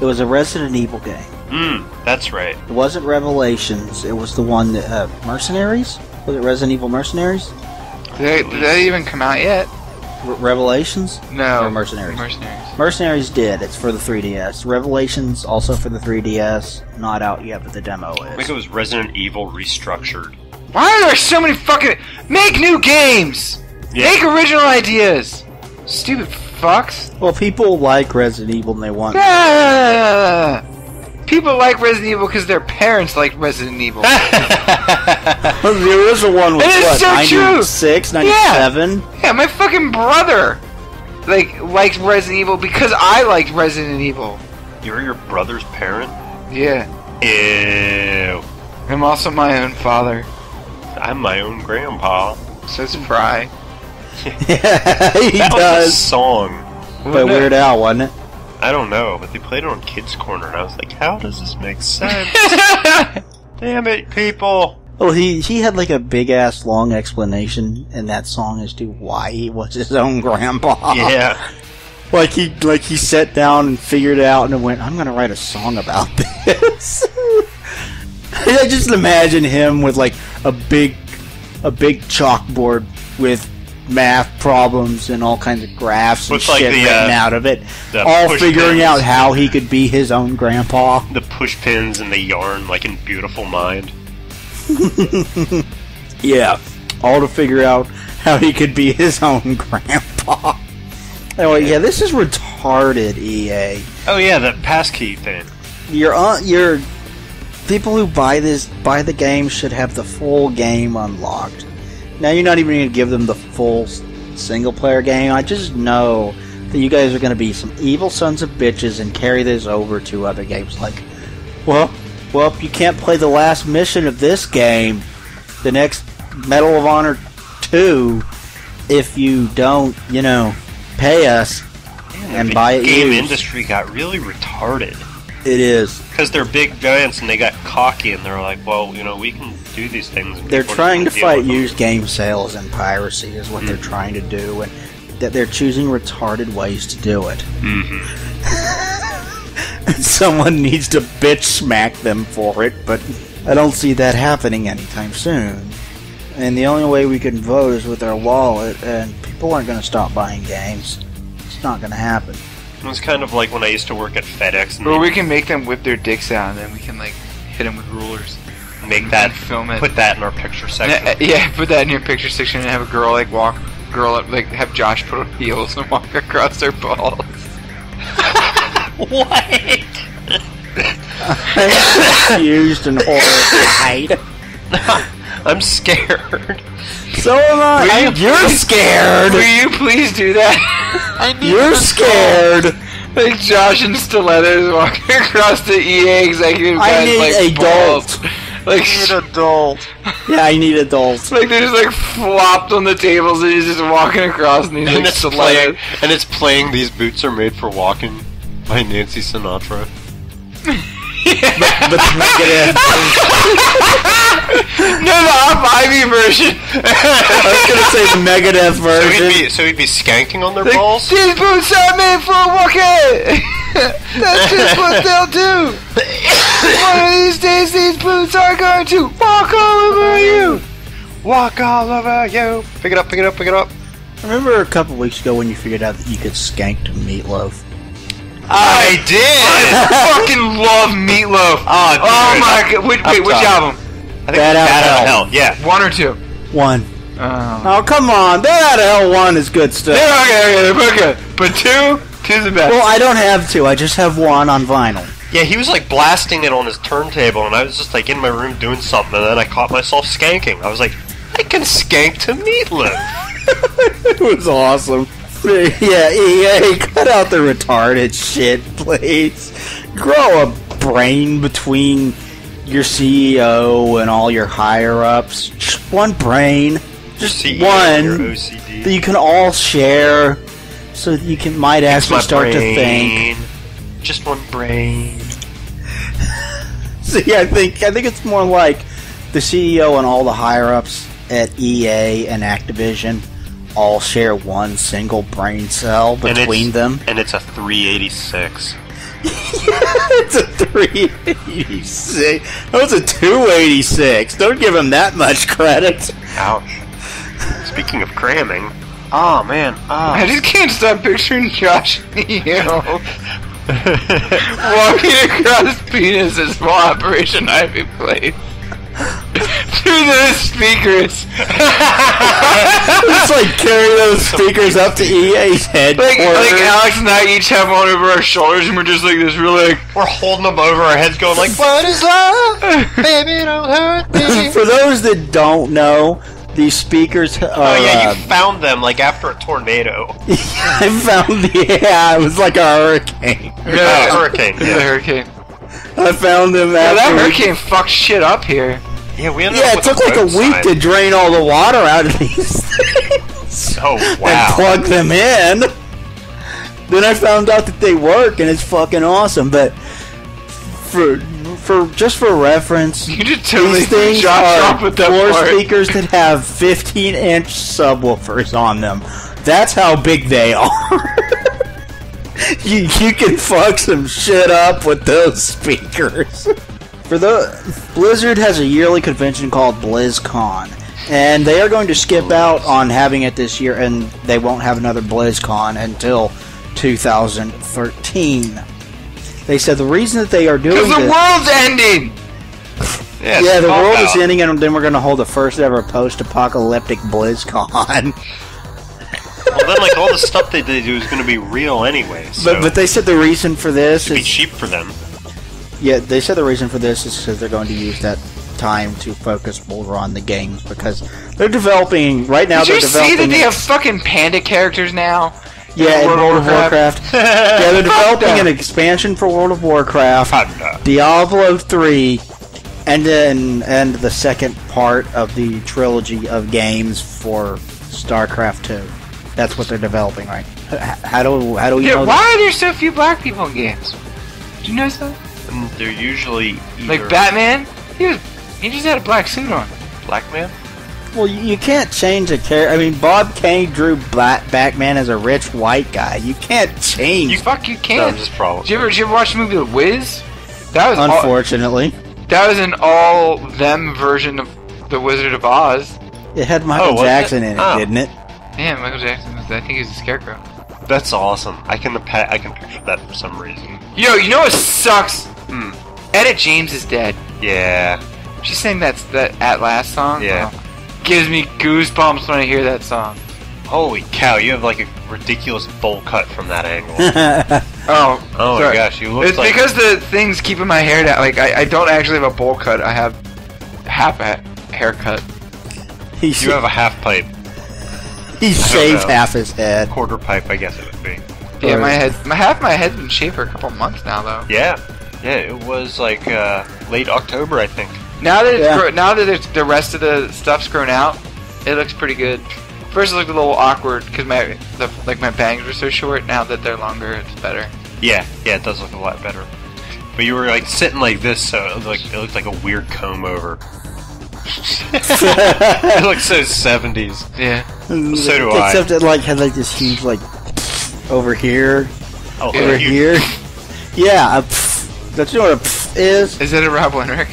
it was a Resident Evil game. Hmm, that's right. It wasn't Revelations. It was the one that uh, Mercenaries. Was it Resident Evil Mercenaries? Did they, did that even come out yet? Re- Revelations? No. Or Mercenaries? Mercenaries. Mercenaries did. It's for the 3DS. Revelations also for the 3DS. Not out yet, but the demo is. I think it was Resident Evil restructured. Why are there so many fucking make new games? Yeah. Make original ideas. Stupid fucks. Well, people like Resident Evil and they want. Ah! People like Resident Evil because their parents like Resident Evil. Well, the original one was what, so true. 96, 97? yeah, my fucking brother like likes Resident Evil because I liked Resident Evil. You're your brother's parent? Yeah. Ew. I'm also my own father. I'm my own grandpa. Says Fry. Yeah, he That was a does. song. By Weird Al, wasn't it? I don't know, but they played it on Kids Corner, and I was like, how does this make sense? Damn it, people! Well, he he had like a big ass long explanation in that song as to why he was his own grandpa. Yeah. like he like he sat down and figured it out and went, "I'm gonna write a song about this." I just imagine him with like a big a big chalkboard with math problems and all kinds of graphs and like, shit the, written uh, out of it, the all push figuring pins. out how he could be his own grandpa. The push pins and the yarn, like in Beautiful Mind. Yeah, all to figure out how he could be his own grandpa. Anyway, yeah, this is retarded, EA. Oh yeah, that passkey thing. Your uh, your people who buy this buy the game should have the full game unlocked. Now you're not even going to give them the full single player game. I just know that you guys are going to be some evil sons of bitches and carry this over to other games. Like, well, well, you can't play the last mission of this game, the next Medal of Honor two, if you don't, you know, pay us. And buy it game used. industry got really retarded It is. because they're big giants and they got cocky and they're like, well, you know, we can do these things. They're trying to fight used game sales and piracy is what they're mm. trying to do, and that they're choosing retarded ways to do it. Mm-hmm. Someone needs to bitch smack them for it, but I don't see that happening anytime soon. And the only way we can vote is with our wallet, and people aren't going to stop buying games. It's not going to happen. It was kind of like when I used to work at FedEx and Or we can make them whip their dicks out and then we can like hit them with rulers. make that film it. put that in our picture section. Yeah, yeah, put that in your picture section and have a girl like walk, girl up, like have Josh put on heels and walk across her balls. what? I'm confused and horrified. I'm scared. so am I. Will you You're please- scared. Will you please do that? You're scared. like Josh and Stilettos walking across the EA executive I need like adult. balls. Like adult. Yeah, I need adults. like they're just like flopped on the tables and he's just walking across and he's And like it's playing. And it's playing. These boots are made for walking by Nancy Sinatra. But Megadeth. No, the Op Ivy version. I was gonna say the Megadeth So he'd version. be so he'd be skanking on their Like, balls. These boots are made for walking. That's just what they'll do. One of these days, these boots are going to walk all over you. Walk all over you. Pick it up. Pick it up. Pick it up. Remember a couple weeks ago when you figured out that you could skank to meatloaf? I did. I fucking love Meatloaf. Oh, Oh my god! Which, wait, which sorry. album? I think Bat Out Bat Out Hell. Hell. Yeah. One or two? One. Oh. Oh come on, that out of hell one is good stuff. Yeah, okay, okay, okay, okay. But two, two's the best. Well, I don't have two. I just have one on vinyl. Yeah, he was like blasting it on his turntable, and I was just like in my room doing something, and then I caught myself skanking. I was like, I can skank to meatloaf. it was awesome. Yeah, EA, cut out the retarded shit, please. Grow a brain between your CEO and all your higher ups. Just one brain. Just CEO, one. that you can all share so that you can might actually start to think. Just one brain. See, I think I think it's more like the CEO and all the higher ups at EA and Activision all share one single brain cell between it's- them. And it's a 386. it's a 386. That was a 286. Don't give him that much credit. Ouch. Speaking of cramming, Oh man. I Oh. just can't stop picturing Josh Neo walking across penises while Operation Ivy played. Through those speakers. Let's like carry those speakers up to EA's head. Like, headquarters. like Alex and I each have one over our shoulders and we're just like this, we're like, We're holding them over our heads, going like, "What is love? Baby, don't hurt me." For those that don't know, these speakers are. Oh yeah, uh, you found them like after a tornado. I found the yeah, it was like a hurricane. Yeah, hurricane. The Yeah. hurricane. I found them Yeah, that hurricane fucked shit up here. Yeah, we ended yeah, it took like a week sign. to drain all the water out of these things Oh and plug them in. Then I found out that they work and it's fucking awesome. But for for just for reference, You just totally these things are with that four part. speakers that have 15 inch subwoofers on them. That's how big they are. you you can fuck some shit up with those speakers. For the Blizzard has a yearly convention called BlizzCon, and they are going to skip out on having it this year, and they won't have another BlizzCon until 2013. They said the reason that they are doing Because the this, world's ending! Yeah, yeah, the world all is ending, and then we're going to hold the first ever post-apocalyptic BlizzCon. Well, then, like all the stuff they do is going to be real anyway. So But but they said the reason for this it'd be is cheap for them. Yeah they said the reason for this is because they're going to use that time to focus more on the games because they're developing right now. Did they're you see developing that they have fucking panda characters now? yeah in World World, of of Warcraft. yeah, they're developing an expansion for World of Warcraft. Diablo three, and then and the second part of the trilogy of games for StarCraft two. That's what they're developing, right? How do how do we Yeah, know? why are there so few black people in games? Do you notice that? And they're usually Like Batman, he was he just had a black suit on. black man. Well, you you can't change a character. I mean, Bob Kane drew Bat- Batman as a rich white guy. You can't change. You fuck you can't. just probably. Did you ever did you ever watch the movie The Wiz? That was all, unfortunately, that was an all them version of The Wizard of Oz. it had Michael Oh, was it? Jackson in it, Oh. didn't it? Yeah, Michael Jackson was I think he was a scarecrow. That's awesome. I can I can picture that for some reason. Yo, you know what sucks? Hmm. Etta James is dead. Yeah. She sang that that At Last song. Yeah. Oh, gives me goosebumps when I hear that song. Holy cow! You have like a ridiculous bowl cut from that angle. Oh, Oh my gosh, you look It's like because the thing's keeping my hair down. Like I, I don't actually have a bowl cut. I have half a haircut. he you have a half pipe, he shaved half his head. quarter pipe, I guess it would be. Yeah, my head, my half my head's been shaved for a couple months now though. Yeah, yeah. It was like uh, late October, I think. Now that it's Yeah. gro- now that it's, the rest of the stuff's grown out, it looks pretty good. First it looked a little awkward because my the, like my bangs were so short. Now that they're longer, it's better. Yeah, yeah. It does look a lot better. But you were like sitting like this, so it looked like, it looked like a weird comb over. it looks so seventies. Yeah. So do I. Except it like had like this huge like over here, Oh, over you- here. Yeah, a pff. Don't you know what a pff is? Is it a Rob Winrick?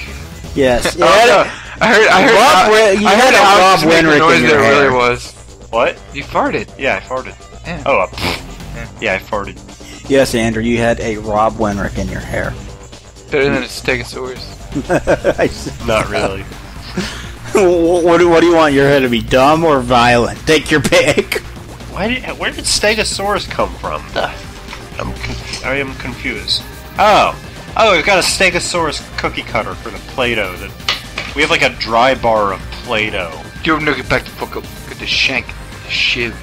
Yes. Yeah, Oh, no. I heard. I heard. Rob Al- you I had heard a Rob just make the Winrick in your that it hair. really was. What? You farted. Yeah, I farted. Yeah. Oh, uh, yeah, I farted. Yes, Andrew, you had a Rob Wenrick in your hair. Better than a Stegosaurus. I s- Not really. what, what do, what do you want your hair to be? Dumb or violent? Take your pick. Why did? Where did Stegosaurus come from? Ugh. I'm. I am confused. Oh, oh, we've got a Stegosaurus cookie cutter for the Play-Doh. That we have like a dry bar of Play-Doh. Do you no get back the fuck up. Get the shank. The shiv.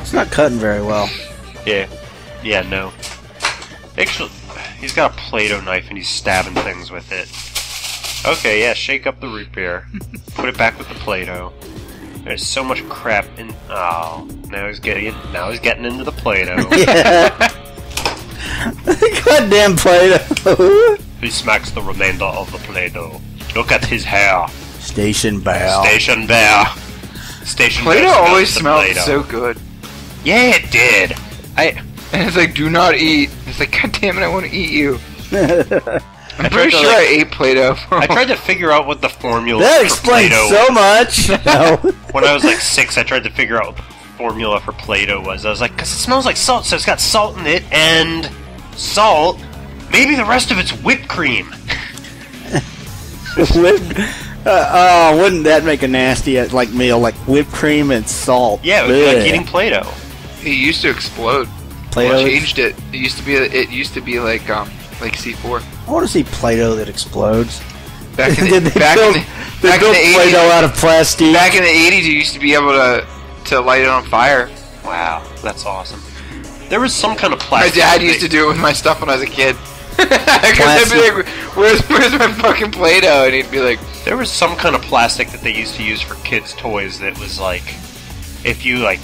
It's not cutting very well. Yeah, yeah, no. Actually, he's got a Play-Doh knife and he's stabbing things with it. Okay, yeah, shake up the root beer. Put it back with the Play-Doh. There's so much crap in. Oh, now he's getting. Now he's getting into the Play-Doh. Yeah. Goddamn Play-Doh. he smacks the remainder of the Play-Doh. Look at his hair. Station Bear. Station bear. Station Play-Doh bear always smells smelled so Play-Doh. good. Yeah, it did. I. And it's like, do not eat. It's like, god damn it, I want to eat you. I'm tried pretty to, sure like- I ate Play-Doh. I tried to figure out what the formula That for explains Play-Doh so much. No. when I was like six, I tried to figure out what the formula for Play-Doh was. I was like, because it smells like salt, so it's got salt in it, and salt. Maybe the rest of it's whipped cream. Whipped, uh, oh, wouldn't that make a nasty uh, like meal like whipped cream and salt? Yeah, it would be like eating Play-Doh. It used to explode. Play-Doh. Well, changed it. It used to be. It used to be like um like C4 I want to see Play-Doh that explodes. back in Did the they back build, in the, they back in built the Play-Doh out of plastic? Back in the 80s, you used to be able to to light it on fire. Wow, that's awesome. There was some kind of plastic. My plastic. dad that used to do it with my stuff when I was a kid. Because I'd be like, "Where's where's my fucking Play-Doh?" And he'd be like, There was some kind of plastic that they used to use for kids' toys that was like, if you like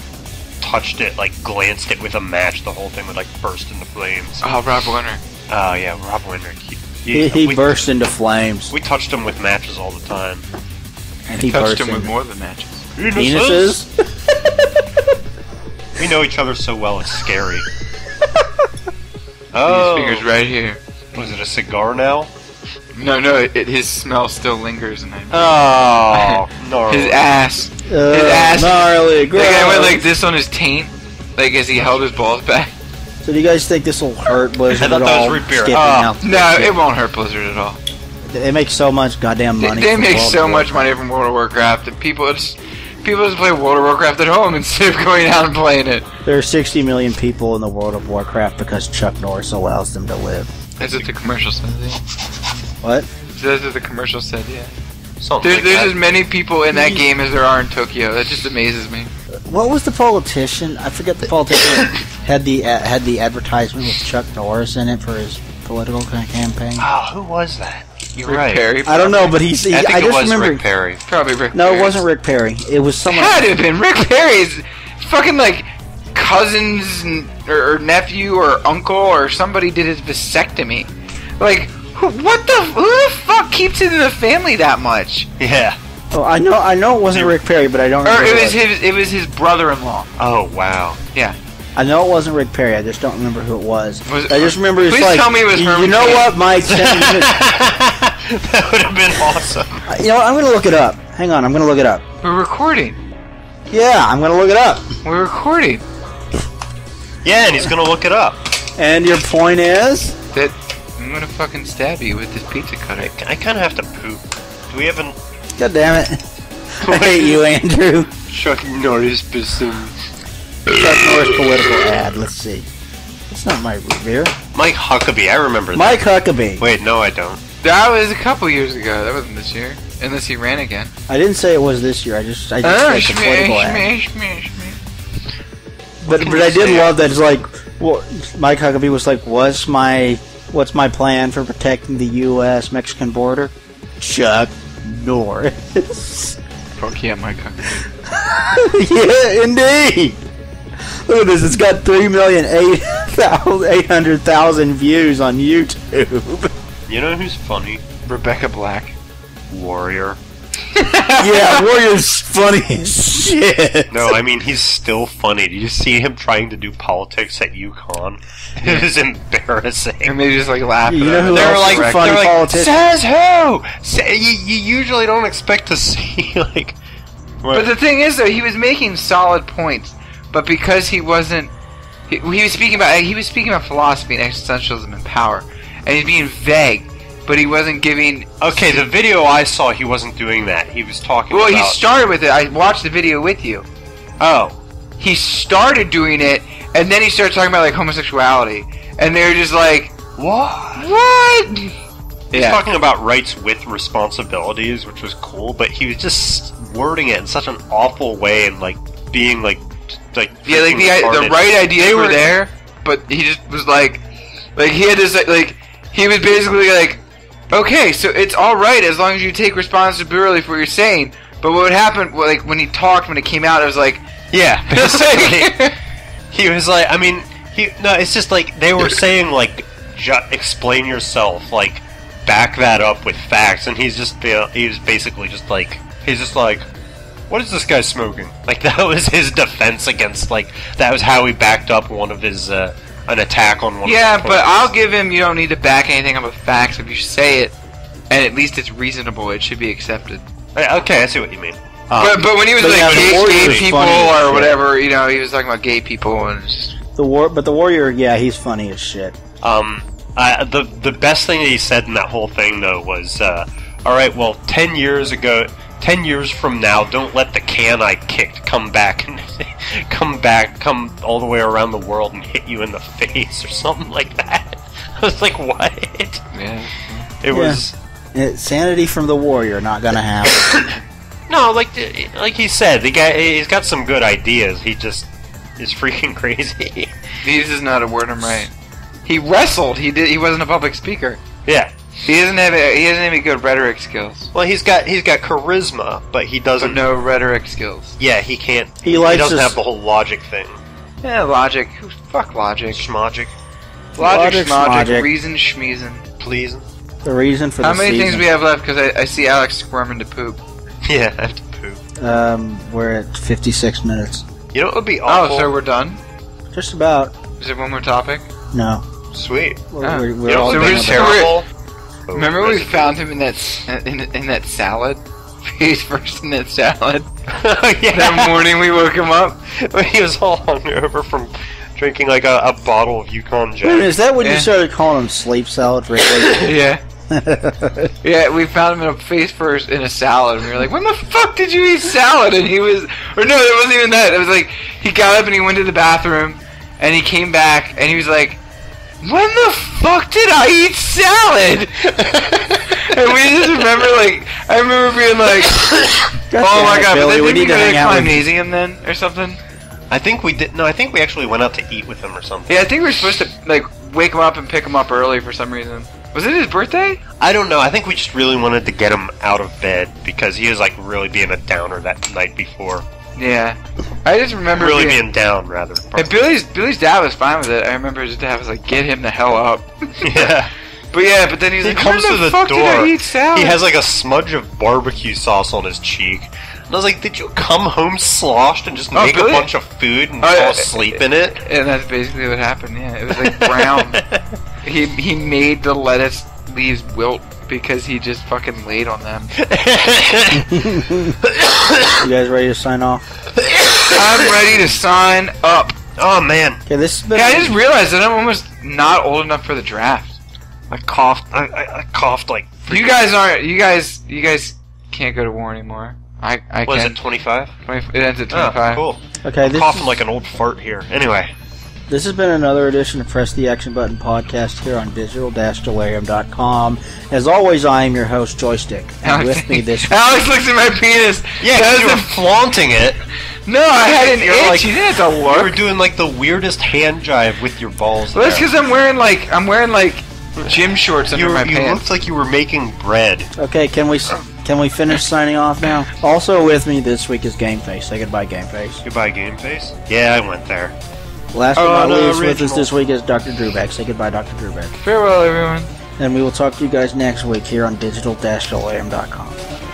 touched it, like glanced it with a match, the whole thing would like burst into flames. "Oh, Rob Warner." Oh yeah, Rob Winter. He, He, he we, burst into flames. We touched him with matches all the time. and he Touched burst him with more than matches. Penises. We know each other so well, it's scary. These oh, fingers right here. was it a cigar now? No, no, it, it, his smell still lingers, and I. Oh, no. His ass. Uh, His ass- gnarly, Like I went like this on his taint, like as he held his balls back. So do you guys think this will hurt Blizzard at all? root Oh, out No, it won't hurt Blizzard at all. They make so much goddamn money. they from make World so much money from World of Warcraft, and people just people just play World of Warcraft at home instead of going out and playing it. There are 60 million people in the world of Warcraft because Chuck Norris allows them to live. That's what the commercial said. Yeah. What? That's what the commercial said. Yeah. Something There's, like there's that. as many people in that game as there are in Tokyo. That just amazes me. What was the politician? I forget the politician had the uh, had the advertisement with Chuck Norris in it for his political ca- campaign. Oh, who was that? You're Rick right. Perry. I don't know, but he's. He, I think I it just was remember. Rick Perry. Probably Rick. No, it wasn't Rick Perry. It was someone. had to have been Rick Perry's fucking like cousins or, or nephew or uncle or somebody did his vasectomy. Like, who, what the? Who the fuck keeps it in the family that much? Yeah. Oh, I know. I know it wasn't Rick Perry, but I don't. Or it was his. It was his brother-in-law. Oh, wow. I know it wasn't Rick Perry. I just don't remember who it was. Was I just remember it's Please like. tell me it was you, you know Cain. what, Mike? That would have been awesome. Uh, you know what? I'm gonna look it up. Hang on, I'm gonna look it up. We're recording. Yeah, I'm gonna look it up. We're recording. Yeah, and he's gonna look it up. And your point is? That I'm gonna fucking stab you with this pizza cutter. I, I kind of have to poop. Do we have an God damn it! I hate you, Andrew. Chuck Norris person? Chuck Norris political ad. Let's see. It's not Mike Revere. Mike Huckabee, I remember that. Mike Huckabee. Wait, no, I don't. That was a couple years ago. That wasn't this year. Unless he ran again. I didn't say it was this year. I just I just ah, Oh, said the political ad. smash, smash, smash. But but I did love that. It's like well, Mike Huckabee was like, "What's my what's my plan for protecting the U.S. Mexican border?" Chuck Norris. Fuck yeah, Mike. yeah, indeed. Look at this. It's got three million eight thousand eight hundred thousand views on YouTube. You know who's funny? Rebecca Black. Warrior. yeah, Warrior's funny as shit. No, I mean he's still funny. Did you see him trying to do politics at UConn? It was embarrassing. And they just like laugh. You know him. who They were else like, is funny they were like, politician? says who? Say, you, you usually don't expect to see like. But the thing is, though, he was making solid points, but because he wasn't, he, he was speaking about he was speaking about philosophy and existentialism and power, and he's being vague, but he wasn't giving. okay, the video I saw, he wasn't doing that. He was talking Well, about. he started with it. I watched the video with you. oh, He started doing it, and then he started talking about like homosexuality, and they're just like, what? "What?" He's Yeah. talking about rights with responsibilities, which was cool, but he was just wording it in such an awful way and like being like, like Yeah, like the the right ideas were, were- there, but he just was like, like he had this like, like he was basically like, okay, so it's all right as long as you take responsibility for what you're saying. But what happened, like when he talked, when it came out, it was like, Yeah, basically. he was like, I mean, he no, it's just like they were saying like, ju- explain yourself, like back that up with facts, and he's just he was basically just like he's just like. What is this guy smoking? Like that was his defense against like that was how he backed up one of his uh, an attack on one. Yeah, of the but. I'll give him. You don't need to back anything up with facts. If you say it, and at least it's reasonable, it should be accepted. Uh, Okay, I see what you mean. but but when he was but like yeah, gay, gay people funny or shit. whatever, you know, he was talking about gay people and just, The war, but the warrior, yeah, he's funny as shit. Um, I, the the best thing that he said in that whole thing though was, uh, "All right, well, ten years ago, ten years from now, don't let the can I kicked come back and come back, come all the way around the world and hit you in the face or something like that." I was like, "What?" yeah. It was It, sanity from the warrior, not gonna happen. no, like like he said, the guy he's got some good ideas. He just is freaking crazy. He's is not a word I'm right. He wrestled. He did. He wasn't a public speaker. yeah. He doesn't have. He doesn't have any good rhetoric skills. Well, he's got he's got charisma, but he doesn't. no rhetoric skills. Yeah, he can't. He likes doesn't to have the whole logic thing. Yeah, logic. Who- Fuck logic. Schmogic, Logic, Logic, schmogic, schmogic. reason, schmeezin. please. the reason for How the many season. things we have left? Because I, I see Alex squirming to poop. Yeah, I have to poop. Um, we're at 56 minutes. You know what would be awful? Oh, so we're done. Just about. Is there one more topic? No, Sweet. we're, Oh. we're, we're You know all what so would done be we're with it. terrible? Oh, Remember when we found him in that in, in that salad? He's first in that salad. yeah. That morning we woke him up. when he was all hungover from drinking like a, a bottle of Yukon Wait minute, Jack. is that when you started calling him sleep salad, Ricky? Yeah. Yeah, we found him in a face first in a salad, and we were like, "When the fuck did you eat salad?" And he was, or no, it wasn't even that. It was like he got up and he went to the bathroom, and he came back and he was like, "When the fuck did I eat salad?" and we just remember, like, I remember being like, "Oh my god!" Billy, but we then did need we to go to hang the out with Climazium then, or something? I think we did. No, I think we actually went out to eat with him or something. Yeah, I think we were supposed to like wake him up and pick him up early for some reason. Was it his birthday? I don't know. I think we just really wanted to get him out of bed because he was like really being a downer that night before. Yeah, I just remember Really being, being down, rather. And Billy's Billy's dad was fine with it. I remember his dad was like, "Get him the hell up." yeah. But yeah, but then he's He like, comes "When to the the door. did I eat salad?" He has like a smudge of barbecue sauce on his cheek. And I was like, did you come home sloshed and just Oh, make a bunch of food and Oh, fall asleep in it? and that's basically what happened. Yeah, it was like brown. he he made the lettuce leaves wilt because he just fucking laid on them. You guys ready to sign off? I'm ready to sign up. oh man, Okay, this has been. Yeah, I just realized that I'm almost not old enough for the draft. I coughed. I, I, I coughed like. You guys aren't. You guys. You guys can't go to war anymore. I. I What is can. it? Twenty five. 20 it ends at Oh, 25. cool. okay, this, coughing is- like an old fart here. Anyway, this has been another edition of Press the Action Button podcast here on digital-delirium.com. As always, I am your host, Joystick. And Alex, with me this Alex looks at my penis. yeah, That you were flaunting it. no, I had an You're itch. like- you didn't have to You were look. doing like the weirdest hand jive with your balls. Well, that's because I'm wearing like I'm wearing like gym shorts under you, my were- you pants. looked like you were making bread. Okay, can we can we finish signing off now? Also with me this week is Game Face. Say goodbye, Game Face. Goodbye, Game Face. Yeah, I went there. Last but not least, with us this week is Dr. Drewback. Say goodbye, Dr. Drewback. Farewell, everyone. And we will talk to you guys next week here on digital-delirium.com.